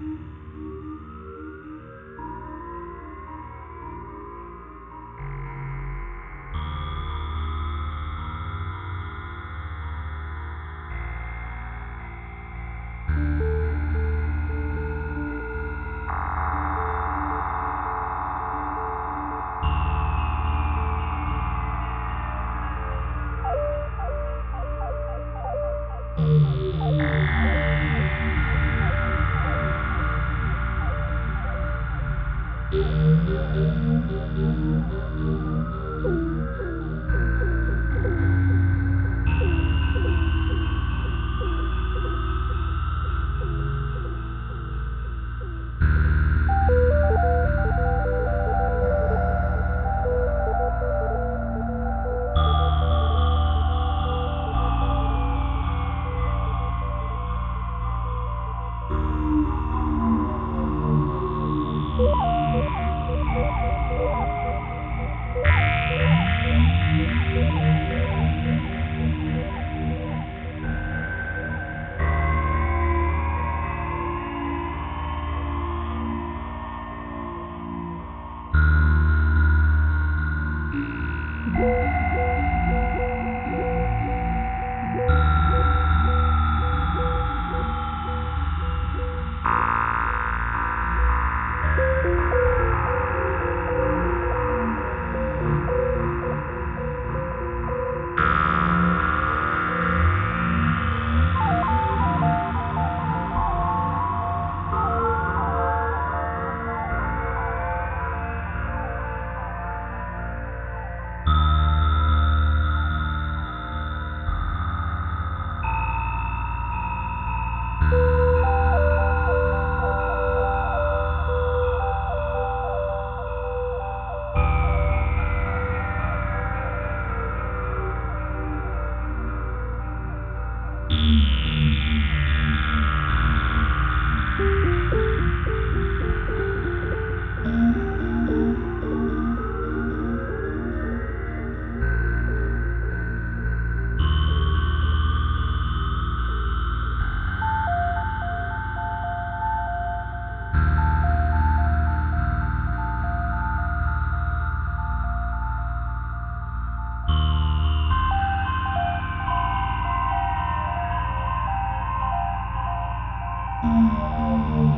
Thank mm -hmm. you. Thank you. Mm-hmm. Música hum.